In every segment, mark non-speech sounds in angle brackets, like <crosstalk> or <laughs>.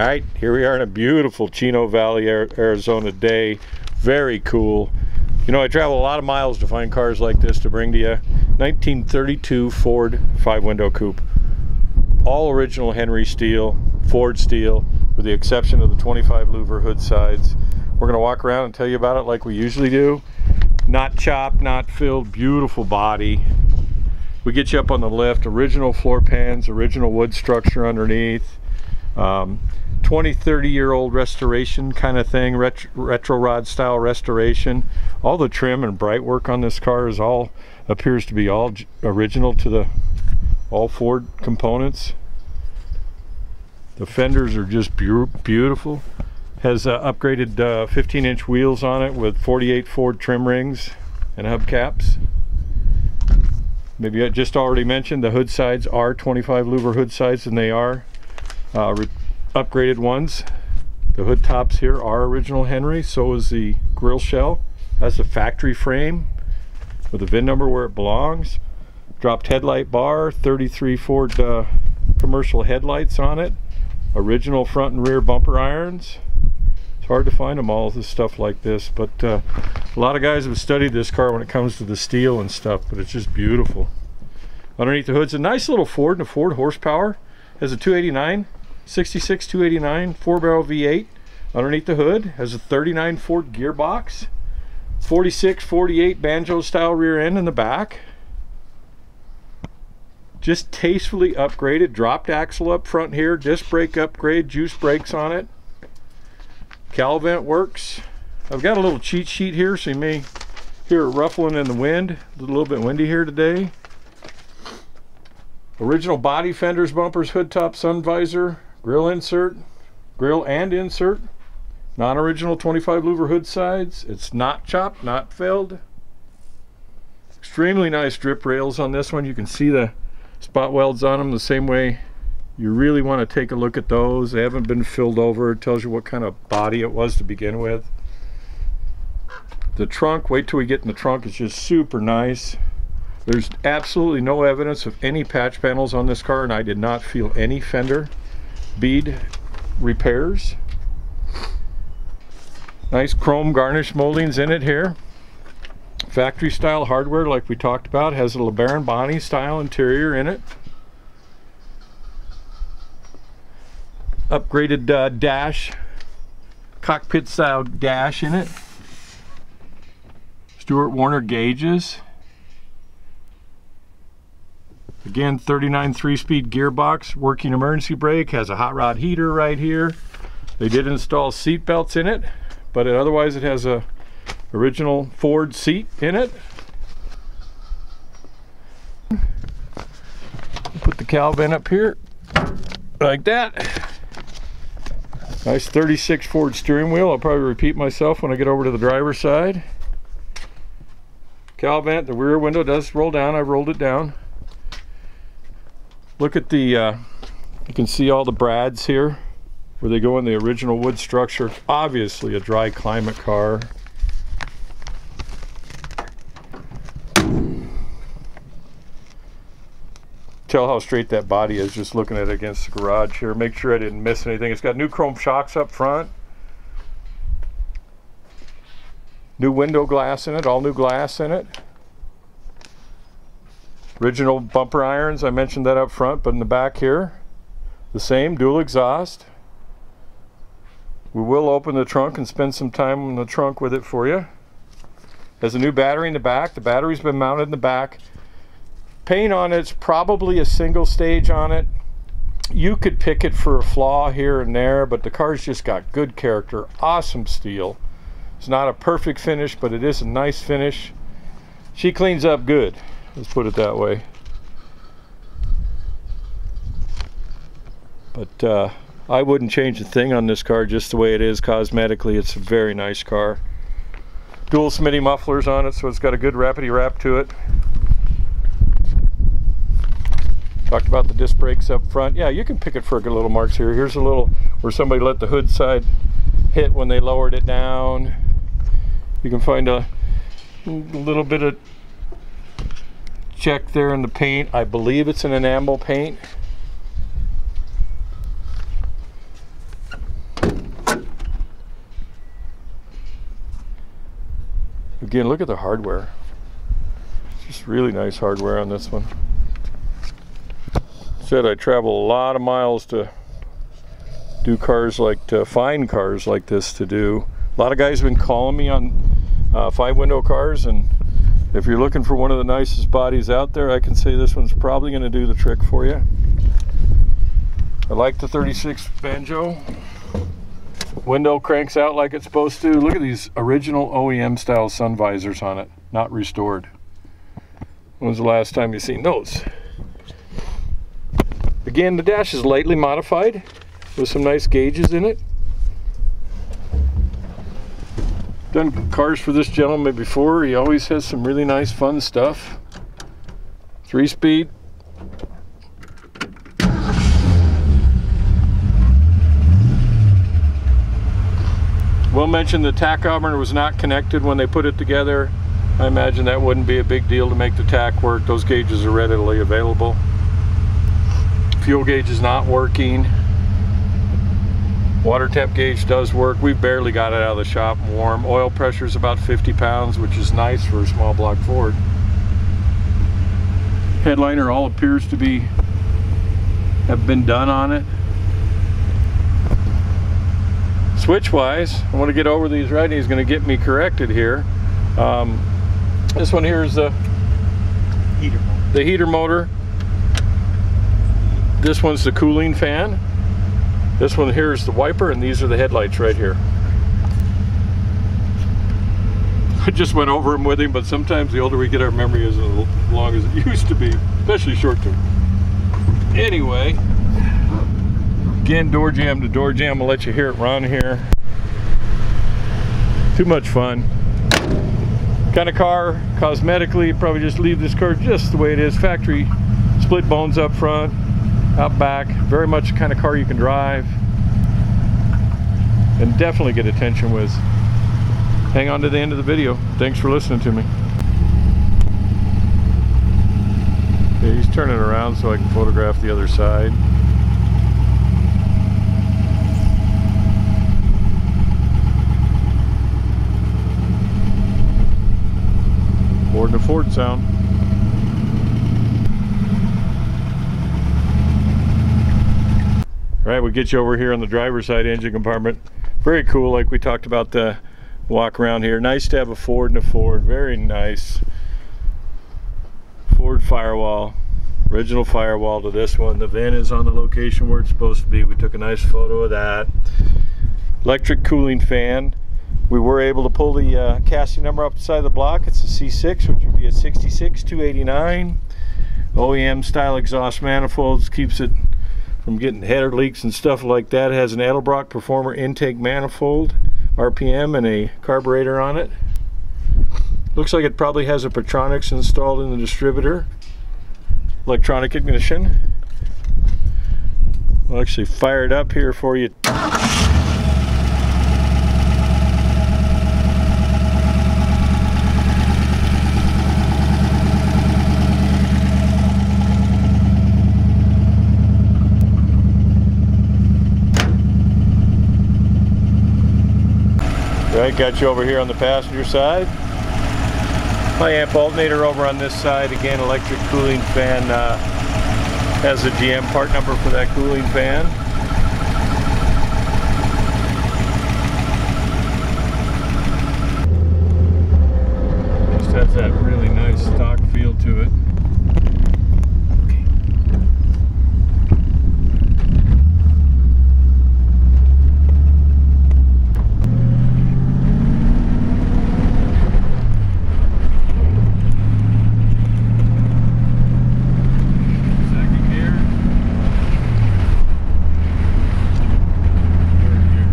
All right, here we are in a beautiful Chino Valley, Arizona day. Very cool. You know, I travel a lot of miles to find cars like this to bring to you. 1932 Ford five window coupe. All original Henry steel, Ford steel, with the exception of the 25 louver hood sides. We're gonna walk around and tell you about it like we usually do. Not chopped, not filled, beautiful body. We get you up on the lift, original floor pans, original wood structure underneath. Um, 20 30 year old restoration kind of thing retro, rod style restoration. All the trim and bright work on this car is all appears to be all original to the all Ford components. The fenders are just be beautiful. Has uh, upgraded uh, 15 inch wheels on it with 48 Ford trim rings and hubcaps. Maybe I just already mentioned the hood sides are 25 louver hood sides and they are uh, upgraded ones. The hood tops here are original Henry, so is the grill shell. Has a factory frame with a VIN number where it belongs. Dropped headlight bar, 33 Ford uh, commercial headlights on it. Original front and rear bumper irons. It's hard to find them all, this stuff like this, but uh, a lot of guys have studied this car when it comes to the steel and stuff, but it's just beautiful. Underneath the hood's a nice little Ford and a Ford horsepower. Has a 289 66 289 four barrel V8 underneath the hood has a 39 Ford gearbox 46 48 banjo style rear end in the back. Just tastefully upgraded dropped axle up front here disc brake upgrade juice brakes on it. Cowl vent works. I've got a little cheat sheet here so you may hear it ruffling in the wind. A little bit windy here today. Original body fenders bumpers hood top sun visor grill insert, grill and insert, non-original 25 louver hood sides. It's not chopped, not filled. Extremely nice drip rails on this one. You can see the spot welds on them the same way you really want to take a look at those. They haven't been filled over. It tells you what kind of body it was to begin with. The trunk, wait till we get in the trunk, it's just super nice. There's absolutely no evidence of any patch panels on this car and I did not feel any fender bead repairs. Nice chrome garnish moldings in it here. Factory style hardware like we talked about. Has a LeBaron Bonney style interior in it. Upgraded uh, dash, cockpit style dash in it. Stewart Warner gauges. Again, 39 three-speed gearbox, working emergency brake, has a hot rod heater right here. They did install seat belts in it, but it, otherwise it has a original Ford seat in it. Put the vent up here, like that. Nice 36 Ford steering wheel. I'll probably repeat myself when I get over to the driver's side. Cowl vent, the rear window does roll down. I've rolled it down. Look at the, uh, you can see all the brads here where they go in the original wood structure. Obviously a dry climate car. Tell how straight that body is just looking at it against the garage here. Make sure I didn't miss anything. It's got new chrome shocks up front. New window glass in it, all new glass in it. Original bumper irons, I mentioned that up front, but in the back here, the same, dual exhaust. We will open the trunk and spend some time in the trunk with it for you. Has a new battery in the back. The battery's been mounted in the back. Paint on it's probably a single stage on it. You could pick it for a flaw here and there, but the car's just got good character, awesome steel. It's not a perfect finish, but it is a nice finish. She cleans up good. Let's put it that way. But uh, I wouldn't change a thing on this car just the way it is cosmetically. It's a very nice car. Dual Smitty mufflers on it, so it's got a good rapidy wrap to it. Talked about the disc brakes up front. Yeah, you can pick it for a good little marks here. Here's a little where somebody let the hood side hit when they lowered it down. You can find a little bit of check there in the paint. I believe it's an enamel paint. Again, look at the hardware. It's just really nice hardware on this one. Said I travel a lot of miles to do cars like to find cars like this to do. A lot of guys have been calling me on uh, five window cars and if you're looking for one of the nicest bodies out there I can say this one's probably going to do the trick for you. I like the 36 Banjo. Window cranks out like it's supposed to. Look at these original OEM style sun visors on it, not restored. When was the last time you seen those? Again, the dash is lightly modified with some nice gauges in it. Done cars for this gentleman before. He always has some really nice fun stuff. Three speed. Will mention the tachometer was not connected when they put it together. I imagine that wouldn't be a big deal to make the tach work. Those gauges are readily available. Fuel gauge is not working. Water temp gauge does work. We barely got it out of the shop warm. Oil pressure is about 50 pounds, which is nice for a small block Ford. Headliner all appears to be have been done on it. Switch wise, I want to get over these right. He's going to get me corrected here. Um, this one here is the heater the heater motor. This one's the cooling fan. This one here is the wiper, and these are the headlights right here. <laughs> I just went over them with him, but sometimes the older we get, our memory isn't as long as it <laughs> used to be, especially short term. Anyway, again, door jamb to door jamb. I'll let you hear it run here. Too much fun. Kind of car, cosmetically, probably just leave this car just the way it is. Factory split bones up front, out back. Very much the kind of car you can drive. And definitely get attention with. Hang on to the end of the video. Thanks for listening to me. Yeah, he's turning around so I can photograph the other side. Than a Ford sound. All right, we get you over here on the driver's side engine compartment. Very cool, like we talked about the walk around here. Nice to have a Ford and a Ford, very nice. Ford firewall, original firewall to this one. The VIN is on the location where it's supposed to be. We took a nice photo of that. Electric cooling fan. We were able to pull the uh, casting number up the side of the block. It's a C6, which would be a 66 289. OEM style exhaust manifolds keeps it from getting header leaks and stuff like that. It has an Edelbrock Performer intake manifold, RPM, and a carburetor on it. Looks like it probably has a Pertronix installed in the distributor. Electronic ignition. I'll actually fire it up here for you. Right, got you over here on the passenger side. My amp alternator over on this side. Again, electric cooling fan uh, has a GM part number for that cooling fan. Just has that really nice stock feel to it. Second gear. Third gear.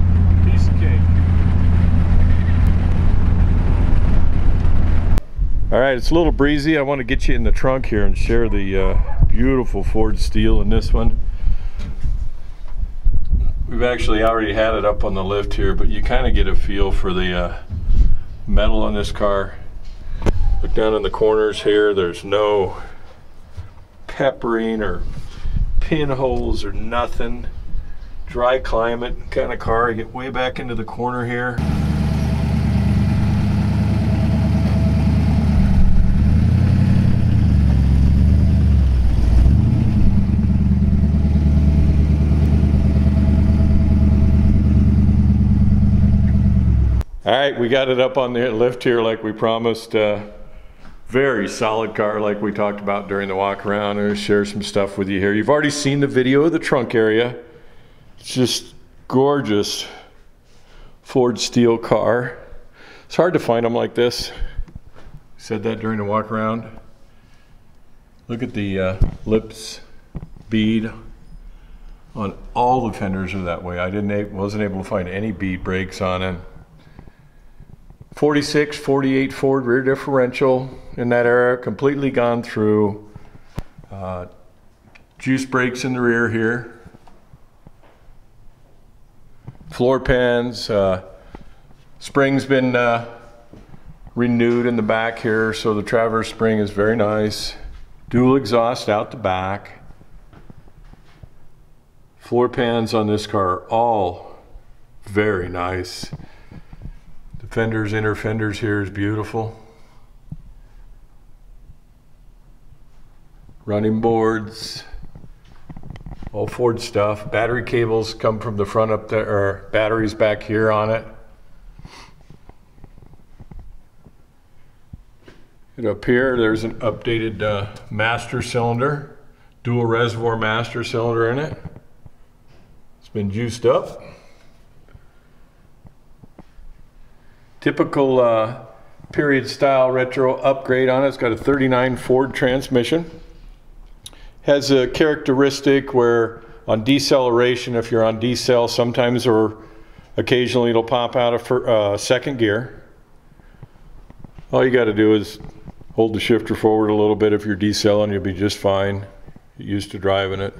Piece of cake. All right, it's a little breezy. I want to get you in the trunk here and share the uh, beautiful Ford steel in this one. We've actually already had it up on the lift here, but you kind of get a feel for the uh, metal on this car. Look down in the corners here, there's no peppering or pinholes or nothing. Dry climate kind of car. Get way back into the corner here. All right, we got it up on the lift here like we promised. Uh, very solid car like we talked about during the walk around. I'm gonna share some stuff with you here. You've already seen the video of the trunk area. It's just gorgeous Ford steel car. It's hard to find them like this. Said that during the walk around. Look at the uh, lips bead on all the fenders are that way. I didn't wasn't able to find any bead breaks on it. 46, 48 Ford rear differential in that era, completely gone through. Uh, juice brakes in the rear here. Floor pans, uh, spring's been uh, renewed in the back here, so the traverse spring is very nice. Dual exhaust out the back. Floor pans on this car all very nice. Fenders, inner fenders here is beautiful. Running boards, all Ford stuff. Battery cables come from the front up there, or batteries back here on it. And up here, there's an updated uh, master cylinder, dual reservoir master cylinder in it. It's been juiced up. Typical uh, period style retro upgrade on it. It's got a 39 Ford transmission. Has a characteristic where on deceleration, if you're on decel, sometimes or occasionally it'll pop out of uh, second gear. All you got to do is hold the shifter forward a little bit. If you're decelling, you'll be just fine. You're used to driving it.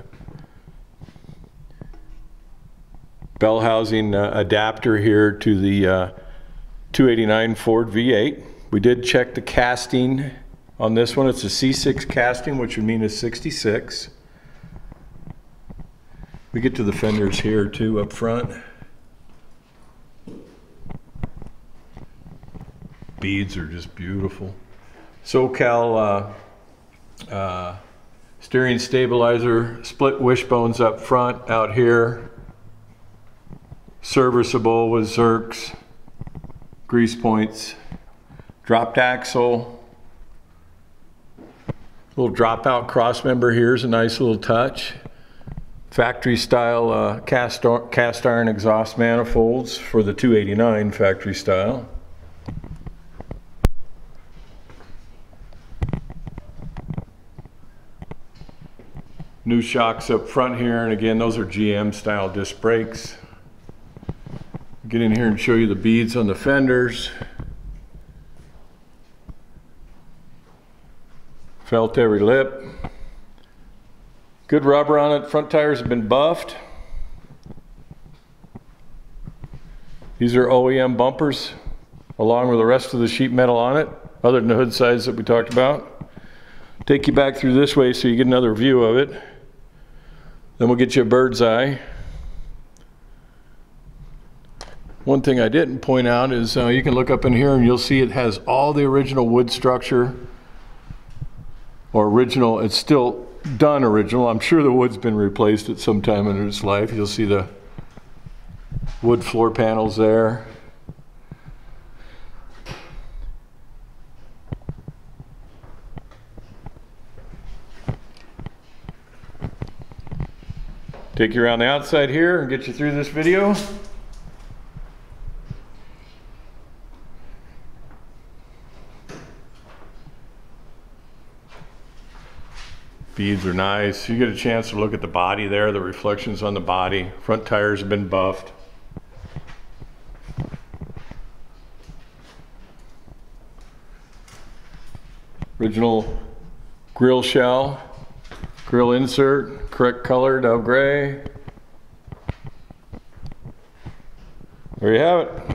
Bell housing uh, adapter here to the uh, 289 Ford V8. We did check the casting on this one. It's a C6 casting, which would mean a 66. We get to the fenders here too up front. Beads are just beautiful. SoCal uh, uh, steering stabilizer, split wishbones up front out here. Serviceable with Zerks grease points, dropped axle, little dropout cross member here is a nice little touch. Factory style uh, cast, cast iron exhaust manifolds for the 289 factory style. New shocks up front here, and again, those are GM style disc brakes. Get in here and show you the beads on the fenders. Felt every lip. Good rubber on it. Front tires have been buffed. These are OEM bumpers along with the rest of the sheet metal on it, other than the hood sides that we talked about. Take you back through this way so you get another view of it. Then we'll get you a bird's eye. One thing I didn't point out is uh, you can look up in here and you'll see it has all the original wood structure or original, it's still done original. I'm sure the wood's been replaced at some time in its life. You'll see the wood floor panels there. Take you around the outside here and get you through this video. Beads are nice. You get a chance to look at the body there, the reflections on the body. Front tires have been buffed. Original grill shell, grill insert, correct color, dove gray. There you have it.